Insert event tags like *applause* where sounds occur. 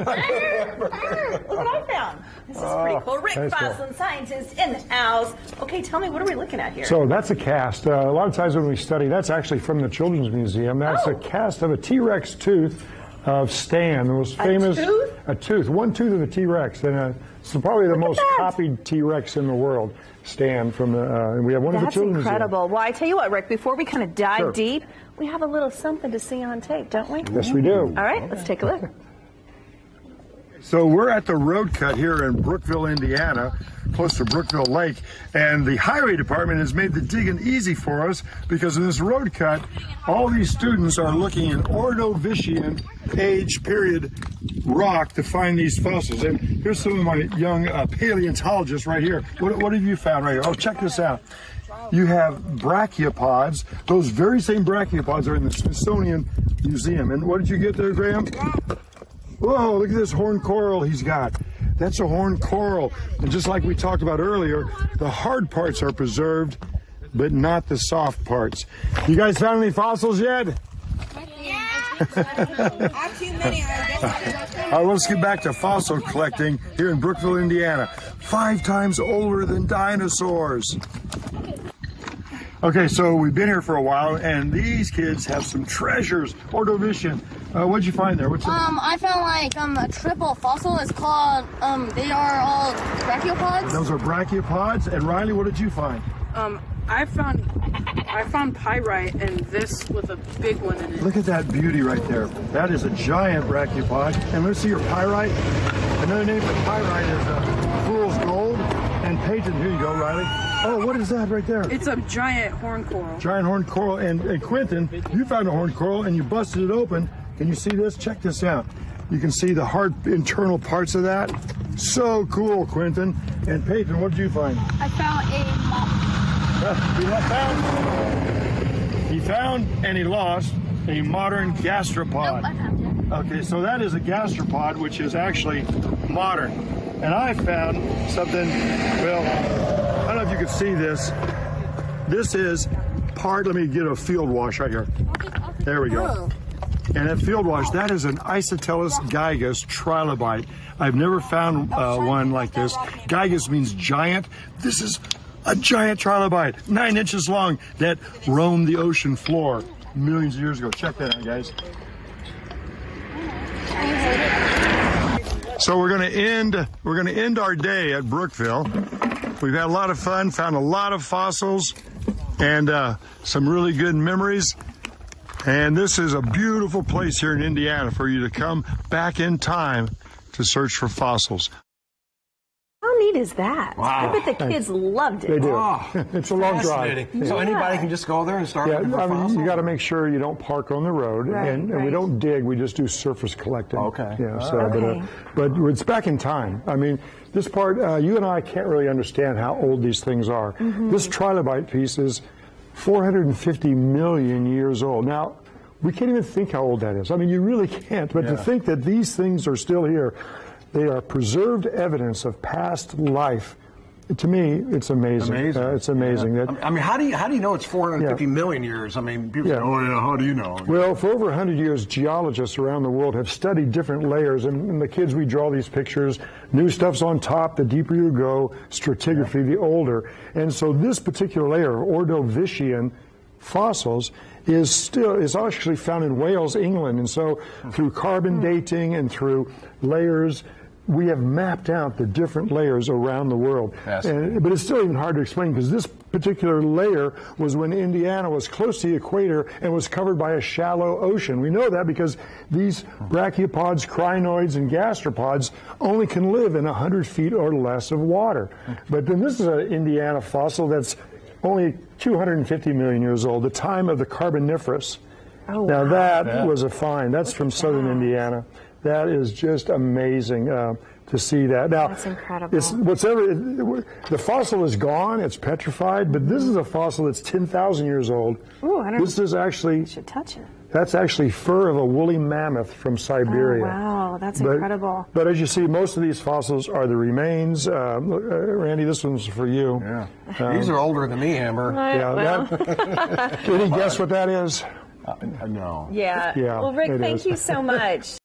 Look what I found. This is pretty cool. Rick that's cool. Crosslin, scientist in the house. Okay, tell me, what are we looking at here? So that's a cast. Uh, a lot of times when we study, that's actually from the Children's Museum. That's Oh. a cast of a T-Rex tooth of Stan, the most famous tooth? a tooth, one tooth of a T-Rex, and uh, it's probably the most copied T-Rex in the world. Stan from the, uh, and we have one of the That's incredible. Well, I tell you what, Rick, before we kind of dive Sure. deep, we have a little something to see on tape, don't we? Yes, we do. All right, let's take a look. So we're at the road cut here in Brookville, Indiana, close to Brookville Lake, and the highway department has made the digging easy for us because in this road cut, all these students are looking in Ordovician age period rock to find these fossils. And here's some of my young uh, paleontologists right here. What, what have you found right here? Oh, check this out. You have brachiopods. Those very same brachiopods are in the Smithsonian Museum. And what did you get there, Graham? Whoa, look at this horn coral he's got. That's a horn coral. And just like we talked about earlier, the hard parts are preserved, but not the soft parts. You guys found any fossils yet? Not too many. I guess. All right, let's get back to fossil collecting here in Brookville, Indiana. Five times older than dinosaurs. Okay, so we've been here for a while, and these kids have some treasures. Ordovician. Uh, what'd you find there? What's it? Um, I found like um a triple fossil. It's called um they are all brachiopods. Those are brachiopods. And Riley, what did you find? Um, I found I found pyrite and this with a big one in it. Look at that beauty right there. That is a giant brachiopod. And let's see your pyrite. Another name for pyrite is uh, fool's gold. And Peyton, here you go, Riley. Oh, what is that right there? It's a giant horn coral. Giant horn coral. And, and Quentin, you found a horn coral and you busted it open. Can you see this? Check this out. You can see the hard internal parts of that. So cool, Quentin. And Peyton, what did you find? I found a He *laughs* found, he found and he lost a modern gastropod. It. Okay, so that is a gastropod, which is actually modern. And I found something, well, I don't know if you can see this. This is part, let me get a field wash right here. There we go. Oh. And at field wash, that is an Isotelus gigas trilobite. I've never found uh, one like this. Gigas means giant. This is a giant trilobite, nine inches long, that roamed the ocean floor millions of years ago. Check that out, guys. So we're going to end we're going to end our day at Brookville. We've had a lot of fun, found a lot of fossils, and uh, some really good memories. And this is a beautiful place here in Indiana for you to come back in time to search for fossils. How neat is that? Wow. I bet the kids loved it. They do. Oh, *laughs* it's a long drive. Fascinating. So anybody can just go there and start Yeah, looking for I mean, fossils? you got to make sure you don't park on the road, Right, and, and we don't dig. We just do surface collecting. Okay. Yeah. So, right. but, uh, but it's back in time. I mean, this part, uh, you and I can't really understand how old these things are. Mm-hmm. This trilobite piece is 450 million years old. Now, we can't even think how old that is. I mean, you really can't. But to think that these things are still here, they are preserved evidence of past life. To me, it's amazing. Amazing. Uh, it's amazing. Yeah. That, I mean, how do you how do you know it's 450 Yeah. million years? I mean, people Yeah. say, "Oh yeah, how do you know?" Well, for over 100 years, geologists around the world have studied different layers. And, and the kids, we draw these pictures. New stuff's on top. The deeper you go, stratigraphy, the older. And so this particular layer of Ordovician fossils is still is actually found in Wales, England. And so through carbon dating and through layers, we have mapped out the different layers around the world. And, but it's still even hard to explain because this particular layer was when Indiana was close to the equator and was covered by a shallow ocean. We know that because these brachiopods, crinoids, and gastropods only can live in 100 feet or less of water. But then this is an Indiana fossil that's only 250 million years old, the time of the Carboniferous. Oh, now wow. that was a find. That's from southern Indiana. That is just amazing uh, to see that. Now, That's incredible. It's, what's ever, the fossil is gone, it's petrified, but this is a fossil that's 10,000 years old. Ooh, I don't this is actually, should touch it. that's actually fur of a woolly mammoth from Siberia. Oh, wow, that's But- incredible. But as you see, most of these fossils are the remains. Uh, uh, Randy, this one's for you. Yeah. These are older than me, Amber. Yeah, Well, that, *laughs* any guess what that is? Uh, no. yeah. Yeah, Well, Rick, thank is. you so much. *laughs*